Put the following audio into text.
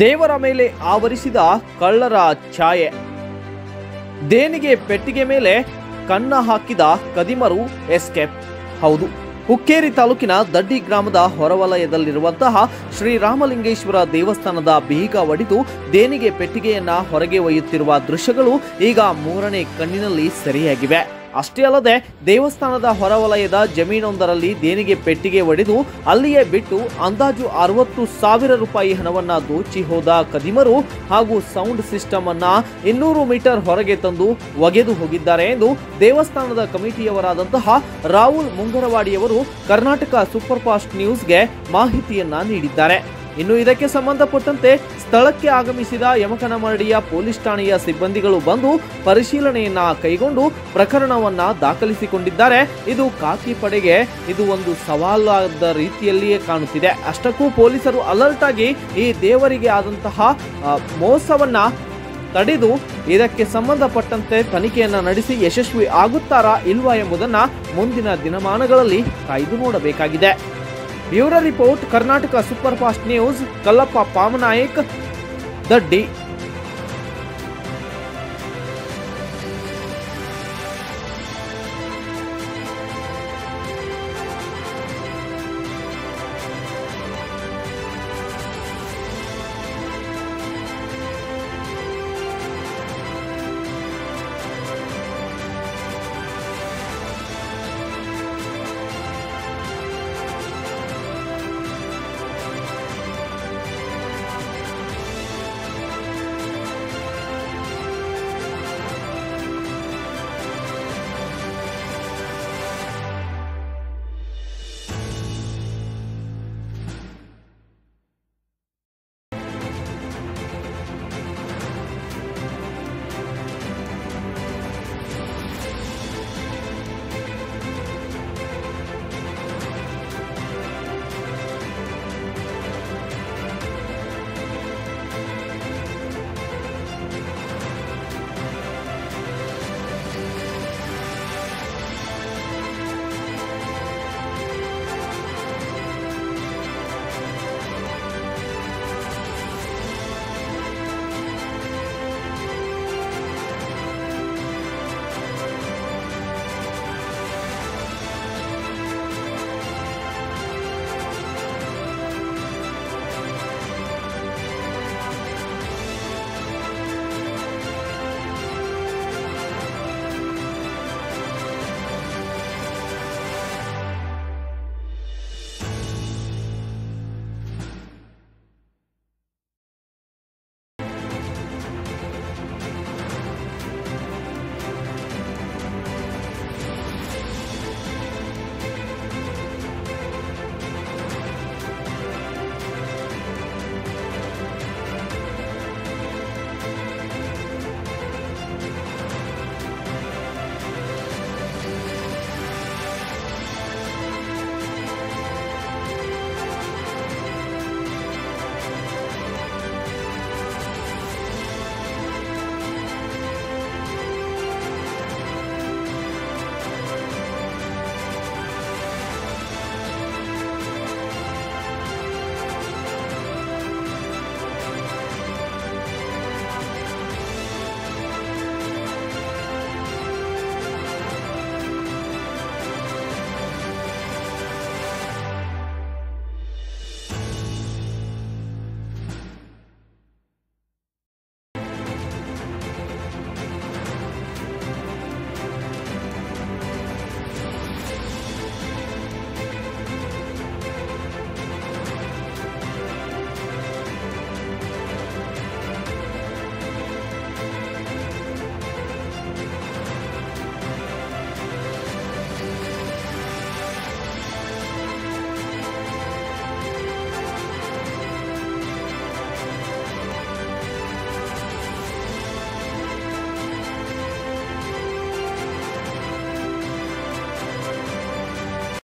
ದೇವರ ಮೇಲೆ ಆವರಿಸಿದ ಕಳ್ಳರ ಛಾಯೆ. ದೇನಿಗೆ ಪೆಟ್ಟಿಗೆ ಮೇಲೆ ಕಣ್ಣ ಹಾಕಿದ ಕದಿಮರು ಎಸ್ಕೇಪ್. ಹೌದು, ಹುಕ್ಕೇರಿ ತಾಲೂಕಿನ ದಡ್ಡಿ ಗ್ರಾಮದ ಹೊರವಲಯದಲ್ಲಿರುವಂತಹ ಶ್ರೀರಾಮಲಿಂಗೇಶ್ವರ ದೇವಸ್ಥಾನದ ಬೀಗ ಒಡೆದು ದೇನಿಗೆ ಪೆಟ್ಟಿಗೆಯನ್ನ ಹೊರಗೆ ಒಯ್ಯುತ್ತಿರುವ ದೃಶ್ಯಗಳು ಈಗ ಮೂರನೇ ಕಣ್ಣಿನಲ್ಲಿ ಸೆರೆಯಾಗಿವೆ. ಅಷ್ಟೇ ಅಲ್ಲದೆ ದೇವಸ್ಥಾನದ ಹೊರವಲಯದ ಜಮೀನೊಂದರಲ್ಲಿ ದೇಣಿಗೆ ಪೆಟ್ಟಿಗೆ ಒಡೆದು ಅಲ್ಲಿಯೇ ಬಿಟ್ಟು ಅಂದಾಜು ಅರವತ್ತು ಸಾವಿರ ರೂಪಾಯಿ ಹಣವನ್ನ ದೋಚಿ ಹೋದ ಕದಿಮರು ಹಾಗೂ ಸೌಂಡ್ ಸಿಸ್ಟಮ್ ಅನ್ನ ಇನ್ನೂರು ಮೀಟರ್ ಹೊರಗೆ ತಂದು ಒಗೆದು ಹೋಗಿದ್ದಾರೆ ಎಂದು ದೇವಸ್ಥಾನದ ಕಮಿಟಿಯವರಾದಂತಹ ರಾಹುಲ್ ಮುಂಗರವಾಡಿಯವರು ಕರ್ನಾಟಕ ಸೂಪರ್ ಫಾಸ್ಟ್ ನ್ಯೂಸ್ಗೆ ಮಾಹಿತಿಯನ್ನ ನೀಡಿದ್ದಾರೆ. ಇನ್ನು ಇದಕ್ಕೆ ಸಂಬಂಧಪಟ್ಟಂತೆ ಸ್ಥಳಕ್ಕೆ ಆಗಮಿಸಿದ ಯಮಕನಮರಡಿಯ ಪೊಲೀಸ್ ಠಾಣೆಯ ಸಿಬ್ಬಂದಿಗಳು ಬಂದು ಪರಿಶೀಲನೆಯನ್ನ ಕೈಗೊಂಡು ಪ್ರಕರಣವನ್ನ ದಾಖಲಿಸಿಕೊಂಡಿದ್ದಾರೆ. ಇದು ಕಾಕಿ ಪಡೆಗೆ ಇದು ಒಂದು ಸವಾಲಾದ ರೀತಿಯಲ್ಲಿಯೇ ಕಾಣುತ್ತಿದೆ. ಅಷ್ಟಕ್ಕೂ ಪೊಲೀಸರು ಅಲರ್ಟ್ ಆಗಿ ಈ ದೇವರಿಗೆ ಆದಂತಹ ಮೋಸವನ್ನ ತಡೆದು ಇದಕ್ಕೆ ಸಂಬಂಧಪಟ್ಟಂತೆ ತನಿಖೆಯನ್ನ ನಡೆಸಿ ಯಶಸ್ವಿ ಆಗುತ್ತಾರಾ ಇಲ್ವಾ ಎಂಬುದನ್ನ ಮುಂದಿನ ದಿನಮಾನಗಳಲ್ಲಿ ಕಾಯ್ದು ನೋಡಬೇಕಾಗಿದೆ. Bureau report Karnataka super fast news Kallappa Pamanayak Daddi